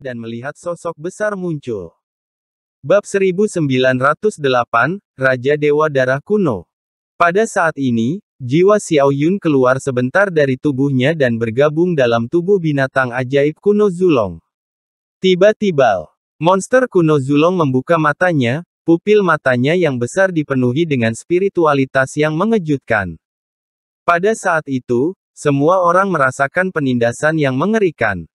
dan melihat sosok besar muncul. Bab 1908, Raja Dewa Darah Kuno. Pada saat ini, jiwa Xiao Yun keluar sebentar dari tubuhnya dan bergabung dalam tubuh binatang ajaib kuno Zulong. Tiba-tiba, monster kuno Zulong membuka matanya, pupil matanya yang besar dipenuhi dengan spiritualitas yang mengejutkan. Pada saat itu, semua orang merasakan penindasan yang mengerikan.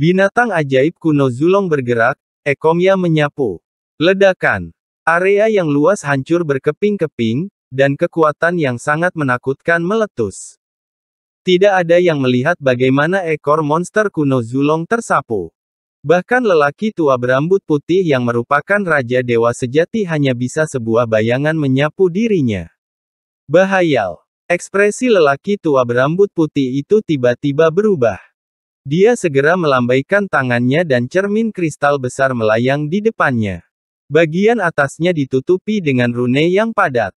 Binatang ajaib kuno Zulong bergerak, ekomnya menyapu. Ledakan. Area yang luas hancur berkeping-keping, dan kekuatan yang sangat menakutkan meletus. Tidak ada yang melihat bagaimana ekor monster kuno Zulong tersapu. Bahkan lelaki tua berambut putih yang merupakan Raja Dewa sejati hanya bisa sebuah bayangan menyapu dirinya. Bahayal. Ekspresi lelaki tua berambut putih itu tiba-tiba berubah. Dia segera melambaikan tangannya dan cermin kristal besar melayang di depannya. Bagian atasnya ditutupi dengan rune yang padat.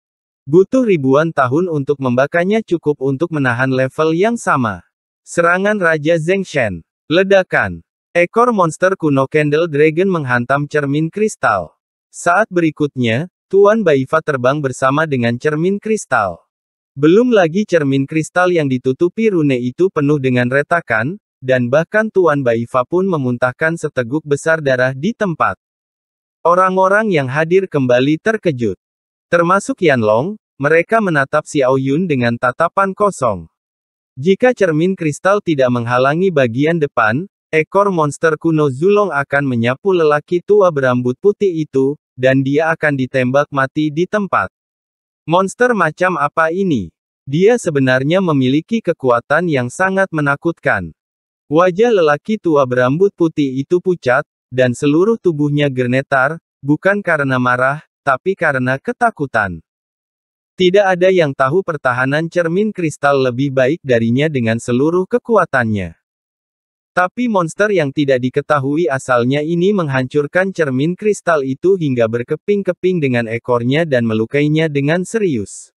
Butuh ribuan tahun untuk membakanya cukup untuk menahan level yang sama. Serangan Raja Zengshen. Ledakan. Ekor monster kuno Candle Dragon menghantam cermin kristal. Saat berikutnya, Tuan Baifa terbang bersama dengan cermin kristal. Belum lagi cermin kristal yang ditutupi rune itu penuh dengan retakan, dan bahkan Tuan Baifa pun memuntahkan seteguk besar darah di tempat. Orang-orang yang hadir kembali terkejut. Termasuk Yanlong, mereka menatap Xiao Yun dengan tatapan kosong. Jika cermin kristal tidak menghalangi bagian depan, Ekor monster kuno Zulong akan menyapu lelaki tua berambut putih itu, dan dia akan ditembak mati di tempat. Monster macam apa ini? Dia sebenarnya memiliki kekuatan yang sangat menakutkan. Wajah lelaki tua berambut putih itu pucat, dan seluruh tubuhnya gernetar, bukan karena marah, tapi karena ketakutan. Tidak ada yang tahu pertahanan cermin kristal lebih baik darinya dengan seluruh kekuatannya. Tapi monster yang tidak diketahui asalnya ini menghancurkan cermin kristal itu hingga berkeping-keping dengan ekornya dan melukainya dengan serius.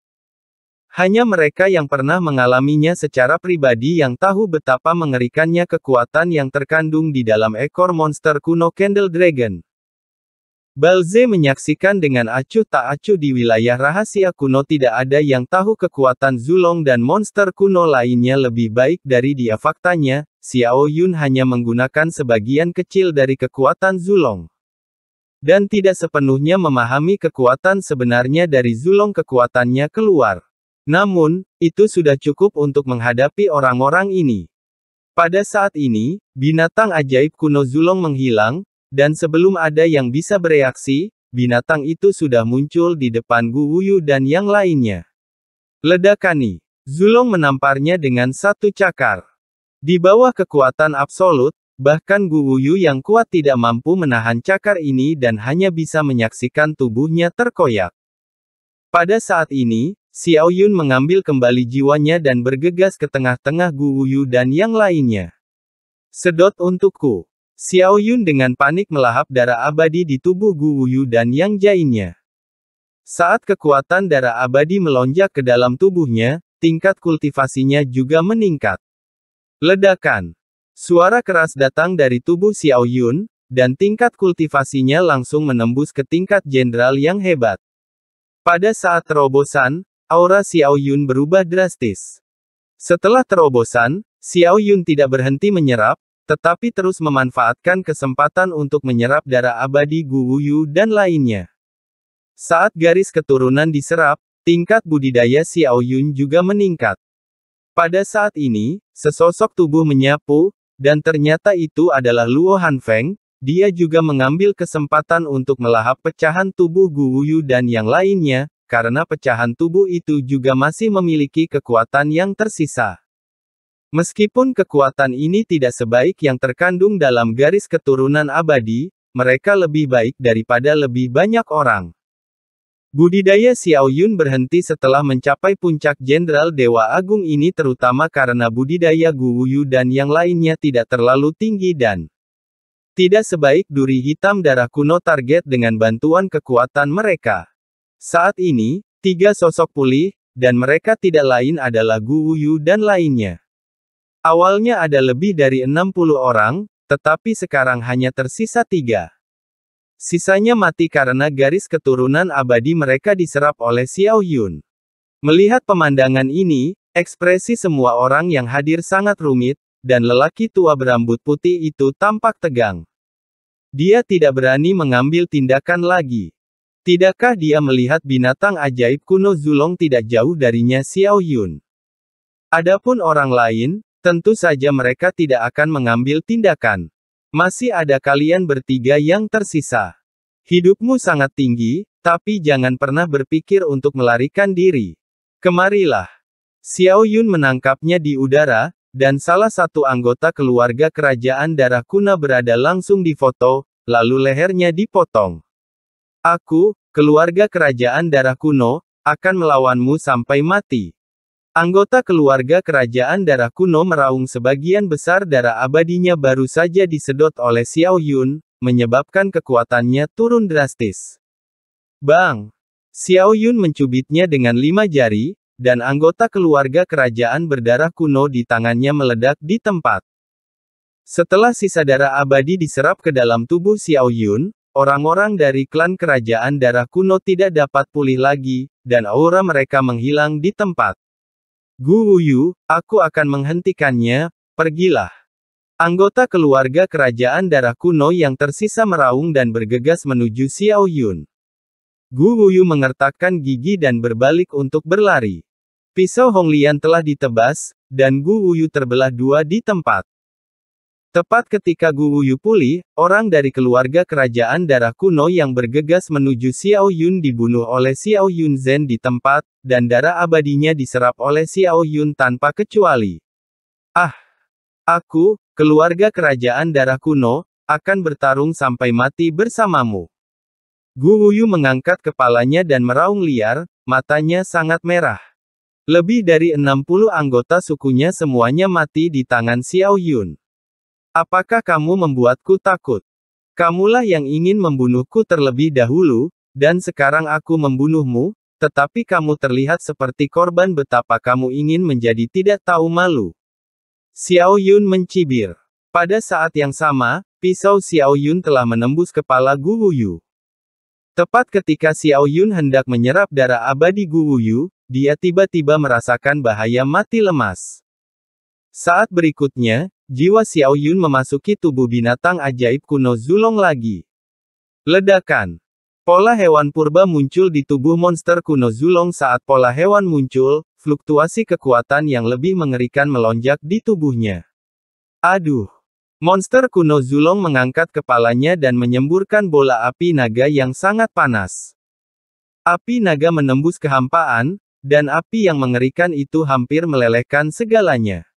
Hanya mereka yang pernah mengalaminya secara pribadi yang tahu betapa mengerikannya kekuatan yang terkandung di dalam ekor monster kuno Candle Dragon. Balze menyaksikan dengan acuh tak acuh di wilayah rahasia kuno tidak ada yang tahu kekuatan Zulong dan monster kuno lainnya lebih baik dari dia faktanya, Xiao Yun hanya menggunakan sebagian kecil dari kekuatan Zulong. Dan tidak sepenuhnya memahami kekuatan sebenarnya dari Zulong kekuatannya keluar. Namun, itu sudah cukup untuk menghadapi orang-orang ini. Pada saat ini, binatang ajaib kuno Zulong menghilang, dan sebelum ada yang bisa bereaksi, binatang itu sudah muncul di depan Gu Wuyu dan yang lainnya. Ledakani. Zulong menamparnya dengan satu cakar. Di bawah kekuatan absolut, bahkan Gu Wuyu yang kuat tidak mampu menahan cakar ini dan hanya bisa menyaksikan tubuhnya terkoyak. Pada saat ini, Xiao Yun mengambil kembali jiwanya dan bergegas ke tengah-tengah Gu Wuyu dan yang lainnya. Sedot untukku. Xiao Yun dengan panik melahap darah abadi di tubuh Gu Wuyu dan yang lainnya. Saat kekuatan darah abadi melonjak ke dalam tubuhnya, tingkat kultivasinya juga meningkat. Ledakan. Suara keras datang dari tubuh Xiao Yun, dan tingkat kultivasinya langsung menembus ke tingkat jenderal yang hebat. Pada saat terobosan, aura Xiao Yun berubah drastis. Setelah terobosan, Xiao Yun tidak berhenti menyerap, tetapi terus memanfaatkan kesempatan untuk menyerap darah abadi Gu Wuyu dan lainnya. Saat garis keturunan diserap, tingkat budidaya Xiao Yun juga meningkat. Pada saat ini, sesosok tubuh menyapu, dan ternyata itu adalah Luo Hanfeng, dia juga mengambil kesempatan untuk melahap pecahan tubuh Gu Wuyu dan yang lainnya, karena pecahan tubuh itu juga masih memiliki kekuatan yang tersisa. Meskipun kekuatan ini tidak sebaik yang terkandung dalam garis keturunan abadi, mereka lebih baik daripada lebih banyak orang. Budidaya Xiao Yun berhenti setelah mencapai puncak Jenderal Dewa Agung ini terutama karena budidaya Gu Wuyu dan yang lainnya tidak terlalu tinggi dan tidak sebaik duri hitam darah kuno target dengan bantuan kekuatan mereka. Saat ini, tiga sosok pulih, dan mereka tidak lain adalah Gu Wuyu dan lainnya. Awalnya ada lebih dari 60 orang, tetapi sekarang hanya tersisa tiga. Sisanya mati karena garis keturunan abadi mereka diserap oleh Xiao Yun. Melihat pemandangan ini, ekspresi semua orang yang hadir sangat rumit, dan lelaki tua berambut putih itu tampak tegang. Dia tidak berani mengambil tindakan lagi. Tidakkah dia melihat binatang ajaib kuno Zulong tidak jauh darinya Xiao Yun? Adapun orang lain, tentu saja mereka tidak akan mengambil tindakan. Masih ada kalian bertiga yang tersisa. Hidupmu sangat tinggi, tapi jangan pernah berpikir untuk melarikan diri. Kemarilah. Xiao Yun menangkapnya di udara, dan salah satu anggota keluarga kerajaan darah kuna berada langsung di foto, lalu lehernya dipotong. Aku, keluarga kerajaan darah kuno, akan melawanmu sampai mati. Anggota keluarga kerajaan darah kuno meraung sebagian besar darah abadinya baru saja disedot oleh Xiao Yun, menyebabkan kekuatannya turun drastis. Bang! Xiao Yun mencubitnya dengan lima jari, dan anggota keluarga kerajaan berdarah kuno di tangannya meledak di tempat. Setelah sisa darah abadi diserap ke dalam tubuh Xiao Yun, orang-orang dari klan kerajaan darah kuno tidak dapat pulih lagi, dan aura mereka menghilang di tempat. Gu Wuyu, aku akan menghentikannya, pergilah. Anggota keluarga kerajaan darah kuno yang tersisa meraung dan bergegas menuju Xiao Yun. Gu Wuyu mengertakkan gigi dan berbalik untuk berlari. Pisau Honglian telah ditebas, dan Gu Wuyu terbelah dua di tempat. Tepat ketika Gu Wuyu pulih, orang dari keluarga kerajaan darah kuno yang bergegas menuju Xiao Yun dibunuh oleh Xiao Yun Zen di tempat, dan darah abadinya diserap oleh Xiao Yun tanpa kecuali. Ah! Aku, keluarga kerajaan darah kuno, akan bertarung sampai mati bersamamu. Gu Wuyu mengangkat kepalanya dan meraung liar, matanya sangat merah. Lebih dari 60 anggota sukunya semuanya mati di tangan Xiao Yun. Apakah kamu membuatku takut? Kamulah yang ingin membunuhku terlebih dahulu, dan sekarang aku membunuhmu, tetapi kamu terlihat seperti korban betapa kamu ingin menjadi tidak tahu malu. Xiao Yun mencibir. Pada saat yang sama, pisau Xiao Yun telah menembus kepala Gu Wuyu. Tepat ketika Xiao Yun hendak menyerap darah abadi Gu Wuyu, dia tiba-tiba merasakan bahaya mati lemas. Saat berikutnya, jiwa Xiao Yun memasuki tubuh binatang ajaib kuno Zulong lagi. Ledakan. Pola hewan purba muncul di tubuh monster kuno Zulong saat pola hewan muncul, fluktuasi kekuatan yang lebih mengerikan melonjak di tubuhnya. Aduh. Monster kuno Zulong mengangkat kepalanya dan menyemburkan bola api naga yang sangat panas. Api naga menembus kehampaan, dan api yang mengerikan itu hampir melelehkan segalanya.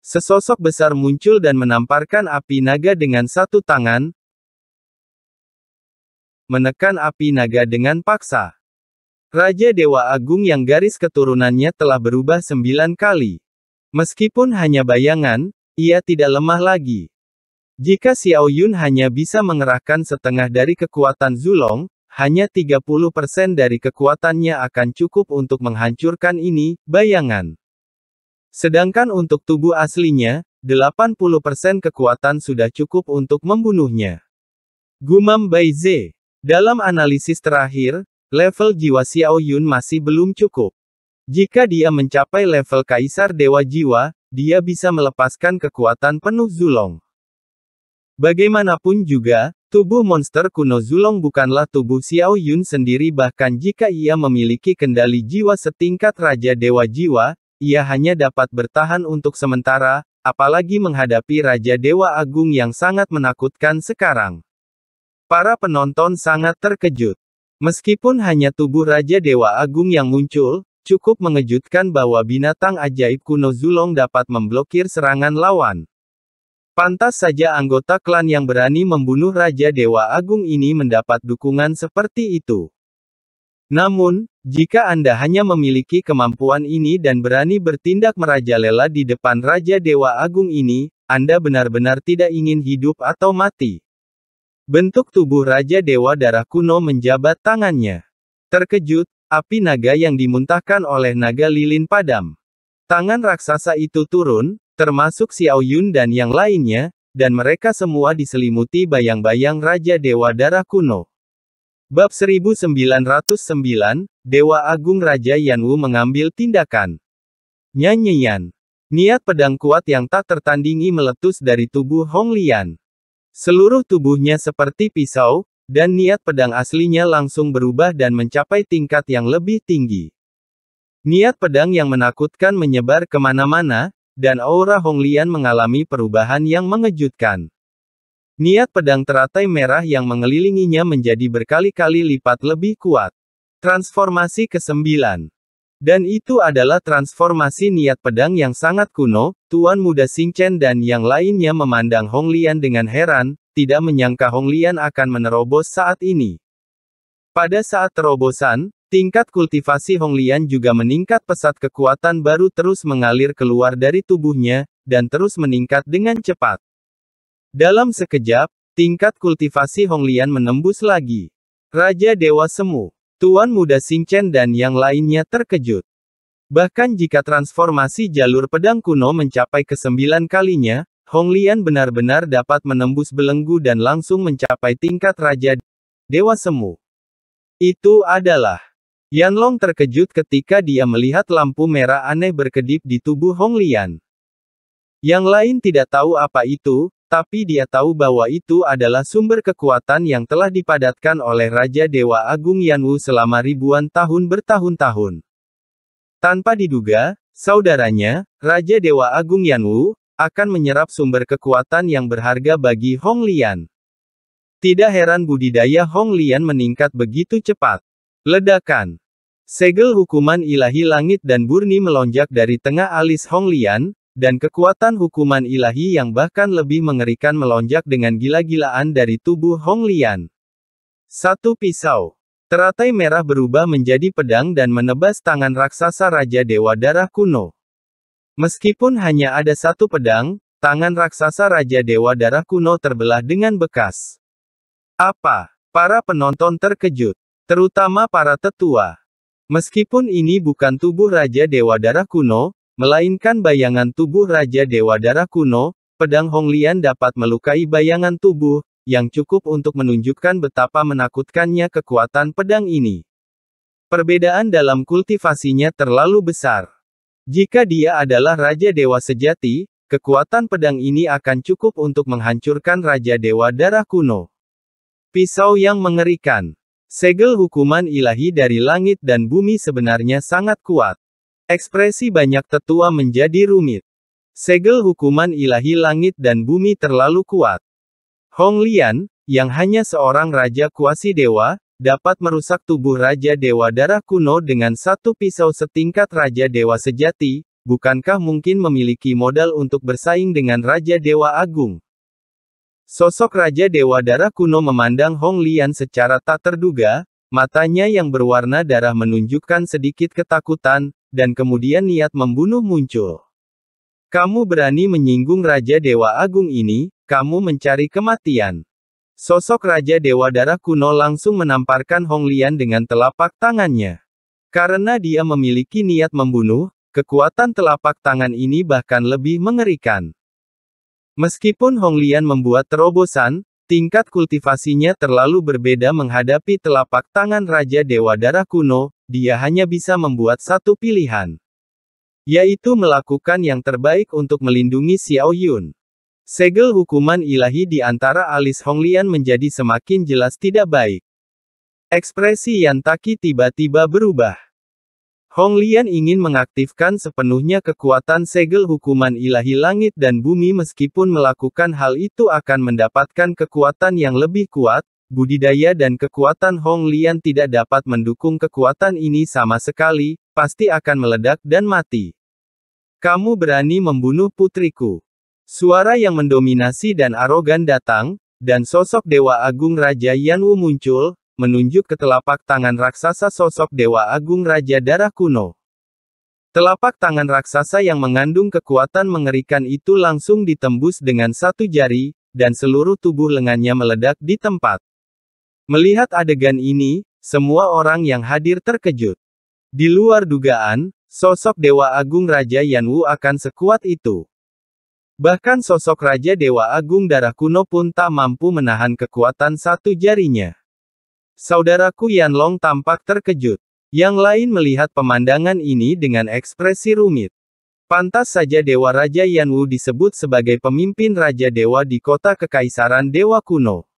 Sesosok besar muncul dan menamparkan api naga dengan satu tangan, menekan api naga dengan paksa. Raja Dewa Agung yang garis keturunannya telah berubah sembilan kali. Meskipun hanya bayangan, ia tidak lemah lagi. Jika Xiao Yun hanya bisa mengerahkan setengah dari kekuatan Zulong, hanya 30% dari kekuatannya akan cukup untuk menghancurkan ini, bayangan. Sedangkan untuk tubuh aslinya, 80% kekuatan sudah cukup untuk membunuhnya. Gumam Baize. Dalam analisis terakhir, level jiwa Xiao Yun masih belum cukup. Jika dia mencapai level Kaisar Dewa Jiwa, dia bisa melepaskan kekuatan penuh Zulong. Bagaimanapun juga, tubuh monster kuno Zulong bukanlah tubuh Xiao Yun sendiri bahkan jika ia memiliki kendali jiwa setingkat Raja Dewa Jiwa, ia hanya dapat bertahan untuk sementara, apalagi menghadapi Raja Dewa Agung yang sangat menakutkan sekarang. Para penonton sangat terkejut. Meskipun hanya tubuh Raja Dewa Agung yang muncul, cukup mengejutkan bahwa binatang ajaib kuno Zulong dapat memblokir serangan lawan. Pantas saja anggota klan yang berani membunuh Raja Dewa Agung ini mendapat dukungan seperti itu. Namun, jika Anda hanya memiliki kemampuan ini dan berani bertindak merajalela di depan Raja Dewa Agung ini, Anda benar-benar tidak ingin hidup atau mati. Bentuk tubuh Raja Dewa Darah kuno menjabat tangannya. Terkejut, api naga yang dimuntahkan oleh naga lilin padam. Tangan raksasa itu turun, termasuk Xiao Yun dan yang lainnya, dan mereka semua diselimuti bayang-bayang Raja Dewa Darah kuno. Bab 1909, Dewa Agung Raja Yanwu mengambil tindakan. Nyanyian. Niat pedang kuat yang tak tertandingi meletus dari tubuh Hong Lian. Seluruh tubuhnya seperti pisau, dan niat pedang aslinya langsung berubah dan mencapai tingkat yang lebih tinggi. Niat pedang yang menakutkan menyebar ke mana-mana, dan aura Hong Lian mengalami perubahan yang mengejutkan. Niat pedang teratai merah yang mengelilinginya menjadi berkali-kali lipat lebih kuat. Transformasi ke-9. Dan itu adalah transformasi niat pedang yang sangat kuno, Tuan Muda Chen dan yang lainnya memandang Hong Lian dengan heran, tidak menyangka Hong Lian akan menerobos saat ini. Pada saat terobosan, tingkat kultivasi Hong Lian juga meningkat pesat kekuatan baru terus mengalir keluar dari tubuhnya, dan terus meningkat dengan cepat. Dalam sekejap, tingkat kultivasi Honglian menembus lagi. Raja Dewa Semu, Tuan Muda Chen dan yang lainnya terkejut. Bahkan jika transformasi jalur pedang kuno mencapai kesembilan kalinya, Honglian benar-benar dapat menembus belenggu dan langsung mencapai tingkat Raja Dewa Semu. Itu adalah Yanlong terkejut ketika dia melihat lampu merah aneh berkedip di tubuh Honglian. Yang lain tidak tahu apa itu, tapi dia tahu bahwa itu adalah sumber kekuatan yang telah dipadatkan oleh Raja Dewa Agung Yanwu selama ribuan tahun bertahun-tahun. Tanpa diduga, saudaranya, Raja Dewa Agung Yanwu, akan menyerap sumber kekuatan yang berharga bagi Hong Lian. Tidak heran budidaya Hong Lian meningkat begitu cepat. Ledakan. Segel hukuman ilahi langit dan burni melonjak dari tengah alis Hong Lian, dan kekuatan hukuman ilahi yang bahkan lebih mengerikan melonjak dengan gila-gilaan dari tubuh Hong Lian. Satu pisau. Teratai merah berubah menjadi pedang dan menebas tangan raksasa Raja Dewa Darah kuno. Meskipun hanya ada satu pedang, tangan raksasa Raja Dewa Darah kuno terbelah dengan bekas. Apa? Para penonton terkejut. Terutama para tetua. Meskipun ini bukan tubuh Raja Dewa Darah kuno, Melainkan bayangan tubuh Raja Dewa Darah kuno, pedang Hong Lian dapat melukai bayangan tubuh, yang cukup untuk menunjukkan betapa menakutkannya kekuatan pedang ini. Perbedaan dalam kultivasinya terlalu besar. Jika dia adalah Raja Dewa sejati, kekuatan pedang ini akan cukup untuk menghancurkan Raja Dewa Darah kuno. Pisau yang mengerikan. Segel hukuman ilahi dari langit dan bumi sebenarnya sangat kuat. Ekspresi banyak tetua menjadi rumit. Segel hukuman ilahi langit dan bumi terlalu kuat. Hong Lian, yang hanya seorang raja kuasi dewa, dapat merusak tubuh Raja Dewa Darah kuno dengan satu pisau setingkat Raja Dewa sejati, bukankah mungkin memiliki modal untuk bersaing dengan Raja Dewa Agung? Sosok Raja Dewa Darah kuno memandang Hong Lian secara tak terduga, matanya yang berwarna darah menunjukkan sedikit ketakutan, dan kemudian niat membunuh muncul. Kamu berani menyinggung Raja Dewa Agung ini, kamu mencari kematian. Sosok Raja Dewa Darah kuno langsung menamparkan Hong Lian dengan telapak tangannya. Karena dia memiliki niat membunuh, kekuatan telapak tangan ini bahkan lebih mengerikan. Meskipun Hong Lian membuat terobosan, tingkat kultivasinya terlalu berbeda menghadapi telapak tangan Raja Dewa Darah kuno, dia hanya bisa membuat satu pilihan. Yaitu melakukan yang terbaik untuk melindungi Xiao Yun. Segel hukuman ilahi di antara alis Hong Lian menjadi semakin jelas tidak baik. Ekspresi Yan Taki tiba-tiba berubah. Hong Lian ingin mengaktifkan sepenuhnya kekuatan segel hukuman ilahi langit dan bumi meskipun melakukan hal itu akan mendapatkan kekuatan yang lebih kuat, budidaya dan kekuatan Hong Lian tidak dapat mendukung kekuatan ini sama sekali, pasti akan meledak dan mati. Kamu berani membunuh putriku. Suara yang mendominasi dan arogan datang, dan sosok Dewa Agung Raja Yanwu muncul, menunjuk ke telapak tangan raksasa sosok Dewa Agung Raja Darah Kuno. Telapak tangan raksasa yang mengandung kekuatan mengerikan itu langsung ditembus dengan satu jari, dan seluruh tubuh lengannya meledak di tempat. Melihat adegan ini, semua orang yang hadir terkejut. Di luar dugaan, sosok Dewa Agung Raja Yanwu akan sekuat itu. Bahkan sosok Raja Dewa Agung Darah Kuno pun tak mampu menahan kekuatan satu jarinya. Saudaraku Yanlong tampak terkejut. Yang lain melihat pemandangan ini dengan ekspresi rumit. Pantas saja Dewa Raja Yanwu disebut sebagai pemimpin Raja Dewa di kota Kekaisaran Dewa Kuno.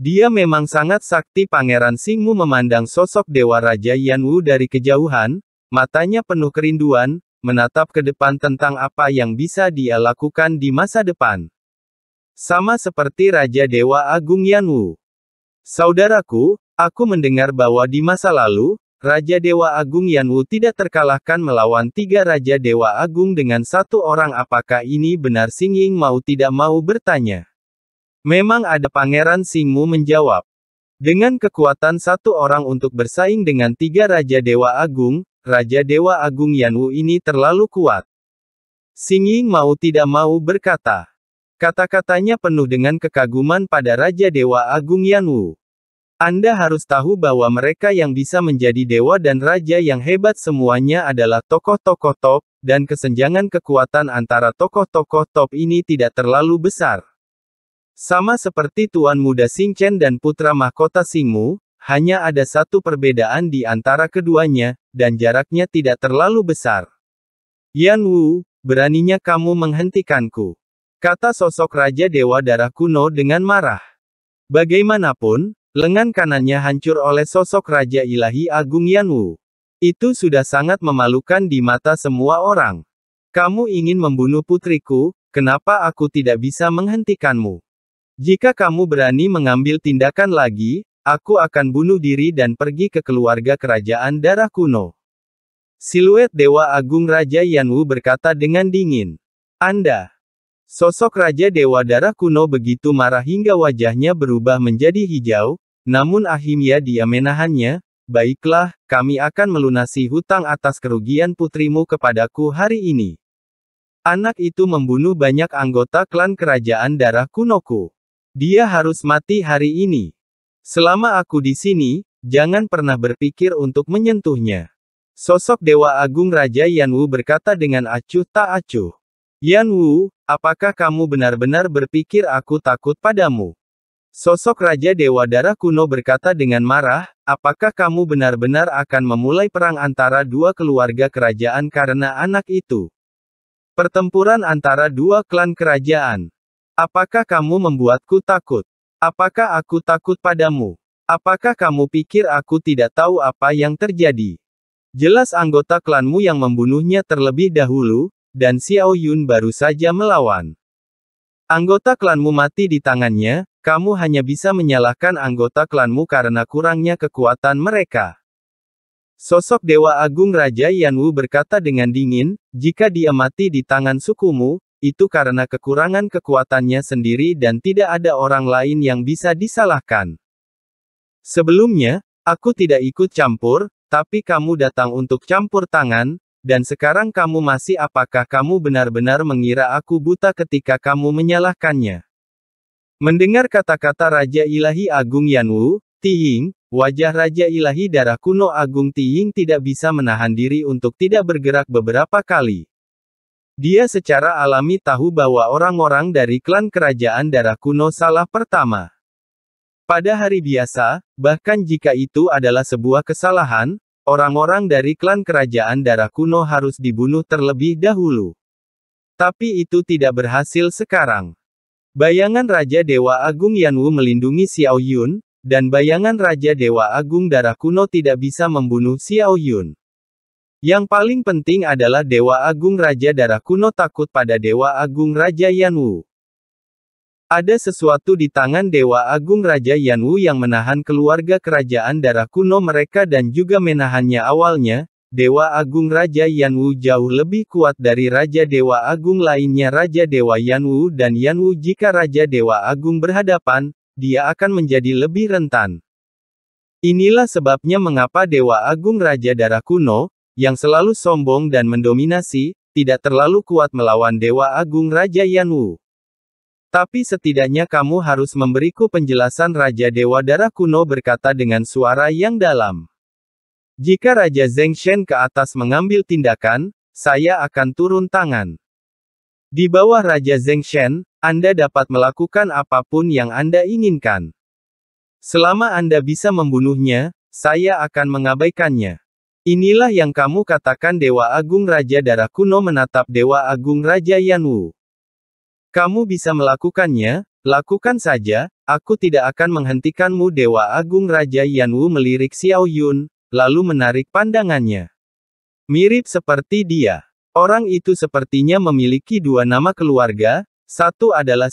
Dia memang sangat sakti Pangeran Singmu memandang sosok Dewa Raja Yanwu dari kejauhan, matanya penuh kerinduan, menatap ke depan tentang apa yang bisa dia lakukan di masa depan. Sama seperti Raja Dewa Agung Yanwu. Saudaraku, aku mendengar bahwa di masa lalu, Raja Dewa Agung Yanwu tidak terkalahkan melawan tiga Raja Dewa Agung dengan satu orang apakah ini benar Sing Ying mau tidak mau bertanya. Memang ada Pangeran Singmu menjawab. Dengan kekuatan satu orang untuk bersaing dengan tiga Raja Dewa Agung, Raja Dewa Agung Yanwu ini terlalu kuat. Sing Ying mau tidak mau berkata. Kata-katanya penuh dengan kekaguman pada Raja Dewa Agung Yanwu. Anda harus tahu bahwa mereka yang bisa menjadi dewa dan raja yang hebat semuanya adalah tokoh-tokoh top, dan kesenjangan kekuatan antara tokoh-tokoh top ini tidak terlalu besar. Sama seperti Tuan Muda Sing Chen dan Putra Mahkota Singmu, hanya ada satu perbedaan di antara keduanya, dan jaraknya tidak terlalu besar. Yan Wu, beraninya kamu menghentikanku. Kata sosok Raja Dewa Darah Kuno dengan marah. Bagaimanapun, lengan kanannya hancur oleh sosok Raja Ilahi Agung Yan Wu. Itu sudah sangat memalukan di mata semua orang. Kamu ingin membunuh putriku, kenapa aku tidak bisa menghentikanmu? Jika kamu berani mengambil tindakan lagi, aku akan bunuh diri dan pergi ke keluarga kerajaan darah kuno. Siluet Dewa Agung Raja Yanwu berkata dengan dingin. Anda. Sosok Raja Dewa Darah Kuno begitu marah hingga wajahnya berubah menjadi hijau, namun Ahimya dia menahannya, baiklah, kami akan melunasi hutang atas kerugian putrimu kepadaku hari ini. Anak itu membunuh banyak anggota klan kerajaan darah kunoku. Dia harus mati hari ini. Selama aku di sini, jangan pernah berpikir untuk menyentuhnya. Sosok Dewa Agung Raja Yanwu berkata dengan acuh tak acuh. Yanwu, apakah kamu benar-benar berpikir aku takut padamu? Sosok Raja Dewa Darah Kuno berkata dengan marah, apakah kamu benar-benar akan memulai perang antara dua keluarga kerajaan karena anak itu? Pertempuran antara dua klan kerajaan. Apakah kamu membuatku takut? Apakah aku takut padamu? Apakah kamu pikir aku tidak tahu apa yang terjadi? Jelas anggota klanmu yang membunuhnya terlebih dahulu, dan Xiao Yun baru saja melawan. Anggota klanmu mati di tangannya, kamu hanya bisa menyalahkan anggota klanmu karena kurangnya kekuatan mereka. Sosok Dewa Agung Raja Yanwu berkata dengan dingin, jika dia mati di tangan sukumu, itu karena kekurangan kekuatannya sendiri dan tidak ada orang lain yang bisa disalahkan. Sebelumnya, aku tidak ikut campur, tapi kamu datang untuk campur tangan, dan sekarang kamu masih apakah kamu benar-benar mengira aku buta ketika kamu menyalahkannya? Mendengar kata-kata Raja Ilahi Agung Yanwu, Tiying, wajah Raja Ilahi Darah Kuno Agung Tiying tidak bisa menahan diri untuk tidak bergerak beberapa kali. Dia secara alami tahu bahwa orang-orang dari klan kerajaan darah kuno salah pertama. Pada hari biasa, bahkan jika itu adalah sebuah kesalahan, orang-orang dari klan kerajaan darah kuno harus dibunuh terlebih dahulu. Tapi itu tidak berhasil sekarang. Bayangan Raja Dewa Agung Yanwu melindungi Xiao Yun, dan bayangan Raja Dewa Agung Darah Kuno tidak bisa membunuh Xiao Yun. Yang paling penting adalah Dewa Agung Raja Darah Kuno takut pada Dewa Agung Raja Yanwu. Ada sesuatu di tangan Dewa Agung Raja Yanwu yang menahan keluarga kerajaan darah kuno mereka dan juga menahannya awalnya, Dewa Agung Raja Yanwu jauh lebih kuat dari Raja Dewa Agung lainnya Raja Dewa Yanwu dan Yanwu jika Raja Dewa Agung berhadapan, dia akan menjadi lebih rentan. Inilah sebabnya mengapa Dewa Agung Raja Darah Kuno, yang selalu sombong dan mendominasi, tidak terlalu kuat melawan Dewa Agung Raja Yanwu. Tapi setidaknya kamu harus memberiku penjelasan Raja Dewa Darah Kuno berkata dengan suara yang dalam. Jika Raja Zheng Shen ke atas mengambil tindakan, saya akan turun tangan. Di bawah Raja Zengshen, Anda dapat melakukan apa pun yang Anda inginkan. Selama Anda bisa membunuhnya, saya akan mengabaikannya. Inilah yang kamu katakan Dewa Agung Raja Darah Kuno menatap Dewa Agung Raja Yanwu. Kamu bisa melakukannya, lakukan saja, aku tidak akan menghentikanmu Dewa Agung Raja Yanwu melirik Xiao Yun, lalu menarik pandangannya. Mirip seperti dia. Orang itu sepertinya memiliki dua nama keluarga, satu adalah